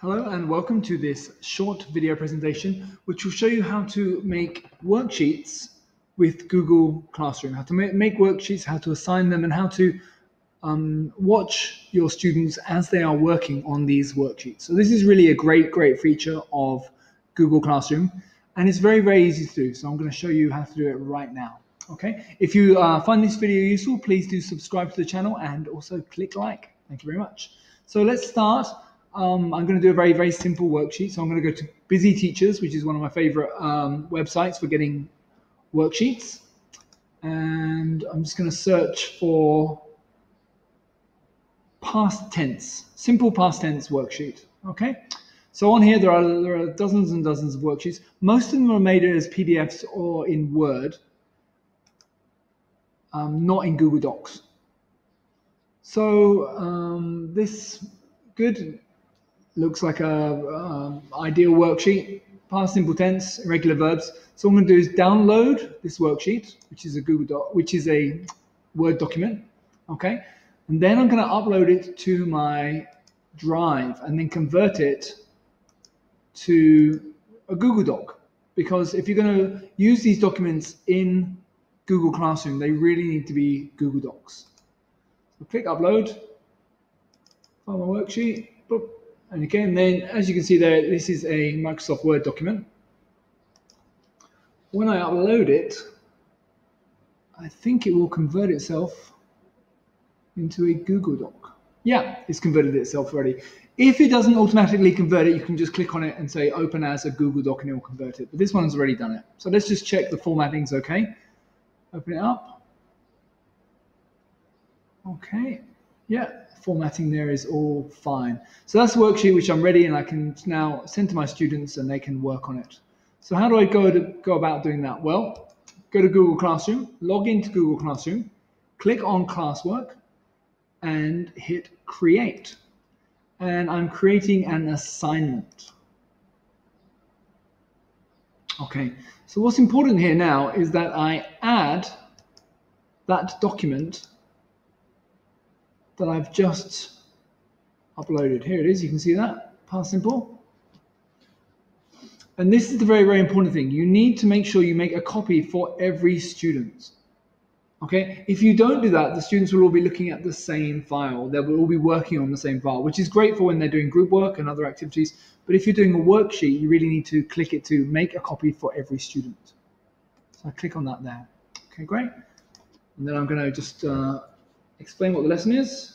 Hello and welcome to this short video presentation which will show you how to make worksheets with Google Classroom, how to make worksheets, how to assign them and how to um, watch your students as they are working on these worksheets. So this is really a great, great feature of Google Classroom and it's very, very easy to do. So I'm going to show you how to do it right now. Okay, if you uh, find this video useful, please do subscribe to the channel and also click like. Thank you very much. So let's start. Um, I'm going to do a very, very simple worksheet. So I'm going to go to Busy Teachers, which is one of my favorite um, websites for getting worksheets. And I'm just going to search for past tense, simple past tense worksheet. Okay. So on here, there are, there are dozens and dozens of worksheets. Most of them are made as PDFs or in Word, um, not in Google Docs. So um, this good looks like a um, ideal worksheet. Past simple tense, irregular verbs. So I'm going to do is download this worksheet, which is a Google Doc, which is a Word document. Okay, and then I'm going to upload it to my Drive and then convert it to a Google Doc. Because if you're going to use these documents in Google Classroom, they really need to be Google Docs. So click upload, find my worksheet, boop, and again, then as you can see there, this is a Microsoft Word document. When I upload it, I think it will convert itself into a Google Doc. Yeah, it's converted itself already. If it doesn't automatically convert it, you can just click on it and say open as a Google Doc and it will convert it. But this one's already done it. So let's just check the formatting's okay. Open it up. Okay, yeah, formatting there is all fine. So that's the worksheet which I'm ready and I can now send to my students and they can work on it. So how do I go to go about doing that? Well, go to Google Classroom, log into Google Classroom, click on classwork and hit create. And I'm creating an assignment. Okay, so what's important here now is that I add that document that I've just uploaded. Here it is, you can see that, past simple. And this is the very, very important thing. You need to make sure you make a copy for every student. Okay, if you don't do that, the students will all be looking at the same file. They will all be working on the same file, which is great for when they're doing group work and other activities. But if you're doing a worksheet, you really need to click it to make a copy for every student. So I click on that there. Okay, great. And then I'm going to just uh, explain what the lesson is.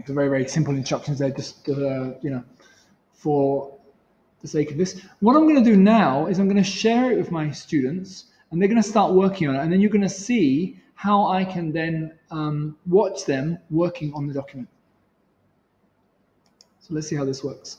It's a very, very simple instructions there, just, uh, you know, for the sake of this. What I'm going to do now is I'm going to share it with my students and they're going to start working on it. And then you're going to see how I can then um, watch them working on the document. So let's see how this works.